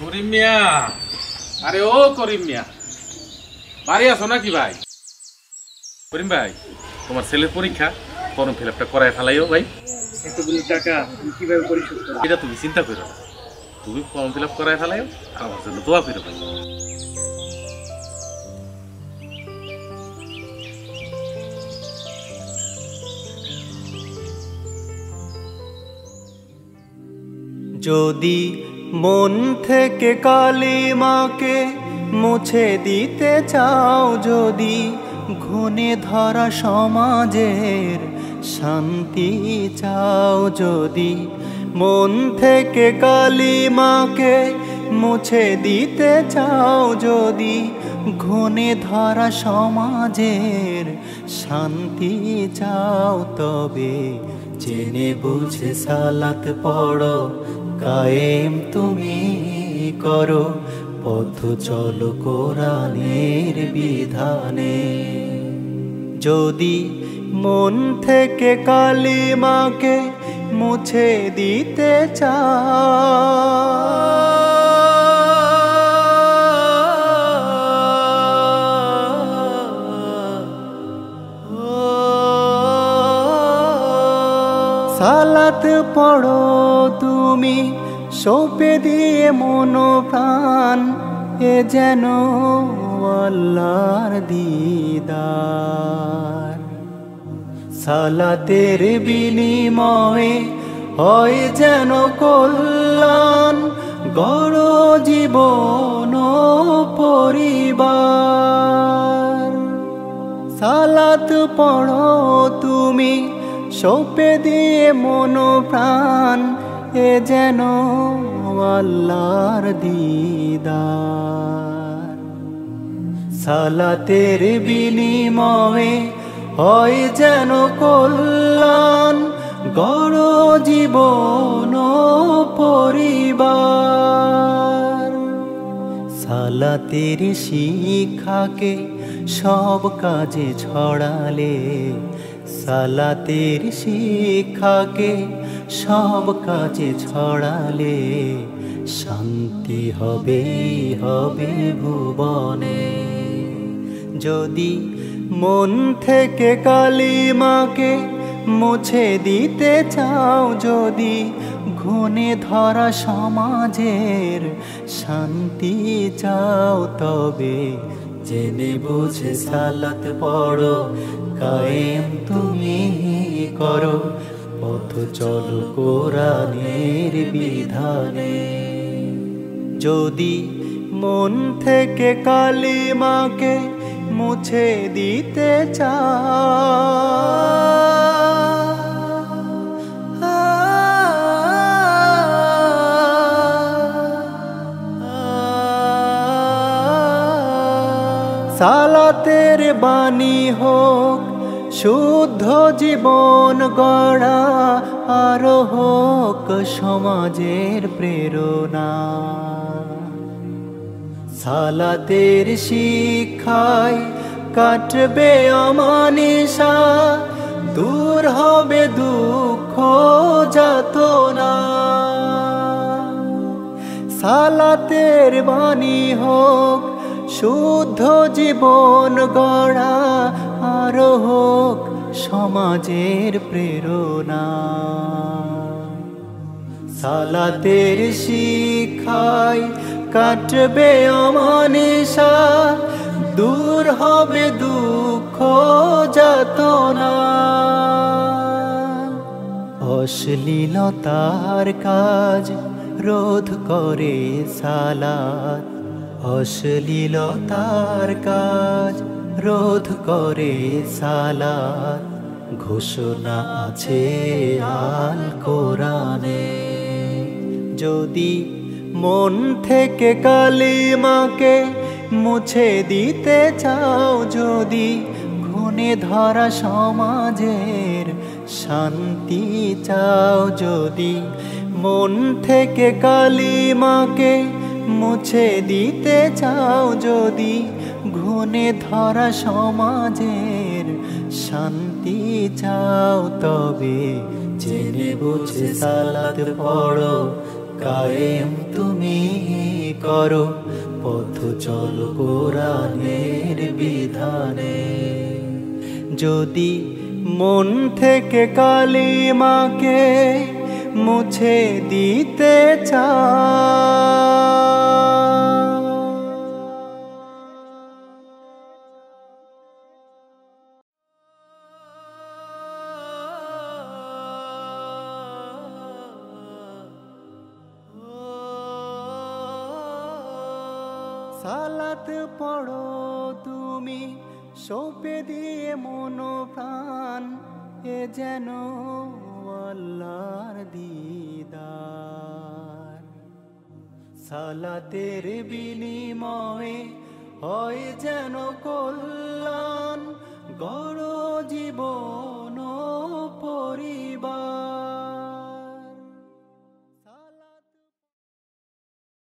করিম মিয়া আরে ও করিম মিয়া বাড়ি আছো নাকি ভাই? করিম ভাই তোমার ছেলের পরীক্ষা? ফর্ম ফিল আপটা করায় ফেলাইও ভাই। এতগুলো টাকা তুমি কীভাবে পরিশোধ করো? এটা তুমি চিন্তা করো না। তুমি ফর্ম ফিল আপ করায় ফেলাইও আমার জন্য দোয়া করো ভাই। যদি মন থেকে কালিমাকে মুছে দিতে চাও যদি, ঘুণে ধরা সমাজের শান্তি চাও যদি, মন থেকে কালিমাকে মুছে দিতে চাও যদি, ঘুণে ধরা সমাজের শান্তি চাও তবে। জেনে বুঝে সালাত পড়ো, কায়েম তুমি করো, পথ চলো কোরআনের বিধানে। যদি মন থেকে কালিমাকে মুছে দিতে চাও সালাত পড়ো তুমি, সৌপে দিয়ে মনো প্রাণ এ যেন আল্লাহর দিদার। সালাতের বিনিময়ে হয় যেন কল্যাণ গড় জীবন পরিবার। সালাত পড়ো তুমি সৌপে দিয়ে মনো প্রাণ এ যেন আল্লাহর দিদার। সালাতের বিনিময়ে হয় যেন কল্যাণ, গড় জীবন পরিবার। সালাতের শিক্ষাকে সব কাজে ছড়ালে সালাতের শিক্ষাকে সব কাজে ছড়ালে শান্তি হবে হবে ভুবনে। যদি মন থেকে কালিমাকে মুছে দিতে চাও, যদি ঘুণে ধরা সমাজের শান্তি চাও, তবে জেনে বুঝে সালাত পড়ো। কায়েম তুমি করো। পথ চলো কোরআনের বিধানে। যদি মন থেকে কালিমাকে মুছে দিতে চাও সালাতের বাণী হোক, শুদ্ধ জীবন গড়া আর হোক সমাজের প্রেরণা। সালাতের শিক্ষায় কাটবে অমানিসা, দূর হবে দুঃখ যাতনা। সালাতের বাণী হোক শুদ্ধ জীবন গড়া আর হোক সমাজের প্রেরণা। সালাতের শিক্ষায় কাটবে অমানিসা দূর হবে দুঃখ যাতনা। অশ্লীলতার কাজ রোধ করে সালাত অশ্লীলতার কাজ রোধ করে সালাত। ঘোষণা আছে আল কোরআনে। যদি মন থেকে কালিমাকে মুছে দিতে চাও, যদি ঘুণে ধরা সমাজের শান্তি চাও, যদি মন থেকে কালিমাকে মুছে দিতে চাও যদি, ঘুণে ধরা সমাজের শান্তি চাও তবে। জেনে বুঝে সালাত পড়ো, কায়েম তুমি করো, পথ চল কোরআনের বিধানে। যদি মন থেকে কালিমাকে মুছে দিতে চা সালাত পড়ো তুমি সপে দিয়ে মনো প্রাণ এ যেন আল্লাহর দিদার। সালাতের বিনিময়ে হয় যেন কল্যাণ গড় জীবন